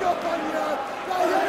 campeonato. Ganhamos!